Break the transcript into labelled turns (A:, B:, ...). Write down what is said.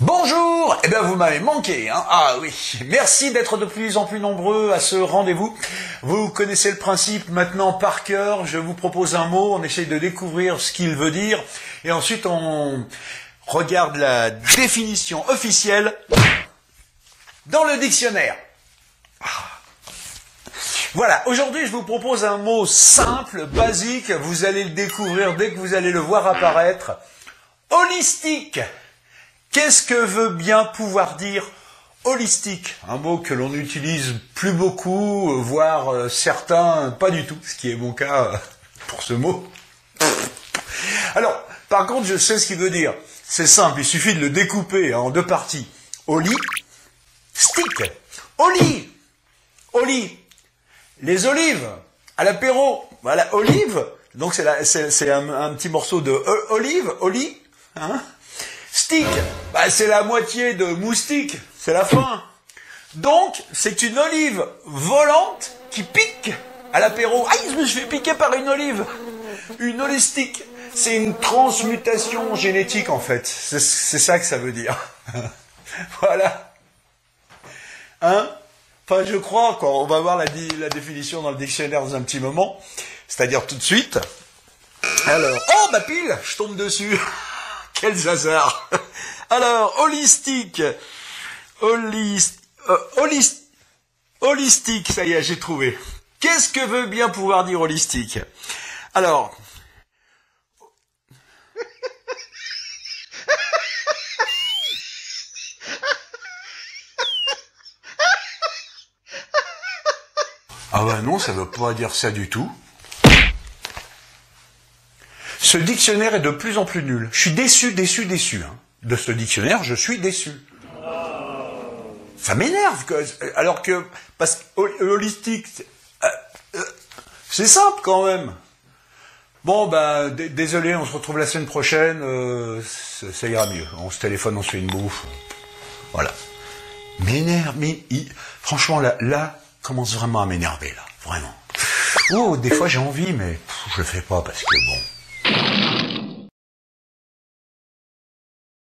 A: Bonjour Eh bien vous m'avez manqué, hein Ah oui, merci d'être de plus en plus nombreux à ce rendez-vous. Vous connaissez le principe maintenant par cœur, je vous propose un mot, on essaye de découvrir ce qu'il veut dire, et ensuite on regarde la définition officielle dans le dictionnaire. Voilà, aujourd'hui je vous propose un mot simple, basique, vous allez le découvrir dès que vous allez le voir apparaître. Holistique. Qu'est-ce que veut bien pouvoir dire holistique? Un mot que l'on utilise plus beaucoup, voire euh, certains pas du tout, ce qui est mon cas euh, pour ce mot. Alors, par contre, je sais ce qu'il veut dire. C'est simple, il suffit de le découper en deux parties. Oli, stick. Oli, les olives à l'apéro. Voilà, olive. Donc c'est un, un, petit morceau de euh, olive, oli. Hein Stick, bah, c'est la moitié de moustique, c'est la fin. Donc c'est une olive volante qui pique à l'apéro. Aïe, je me suis fait piquer par une olive. Une holistique. C'est une transmutation génétique en fait. C'est ça que ça veut dire. voilà. Hein? Enfin, je crois qu'on va voir la, définition dans le dictionnaire dans un petit moment, c'est-à-dire tout de suite. Alors, oh, ma pile, je tombe dessus. Quel hasard. Alors, holistique, holist, euh, holist, holistique, ça y est, j'ai trouvé. Qu'est-ce que veut bien pouvoir dire holistique? Alors, Ah ben non, ça ne veut pas dire ça du tout. Ce dictionnaire est de plus en plus nul. Je suis déçu, déçu, déçu. Hein. De ce dictionnaire, je suis déçu. Ça m'énerve. Alors que, parce que holistique, euh, euh, c'est simple quand même. Bon, ben, désolé, on se retrouve la semaine prochaine, euh, ça, ira mieux. On se téléphone, on se fait une bouffe. Voilà. M'énerve, mais franchement, là, là, commence vraiment à m'énerver là, vraiment. Oh, des fois j'ai envie, mais je le fais pas parce que bon.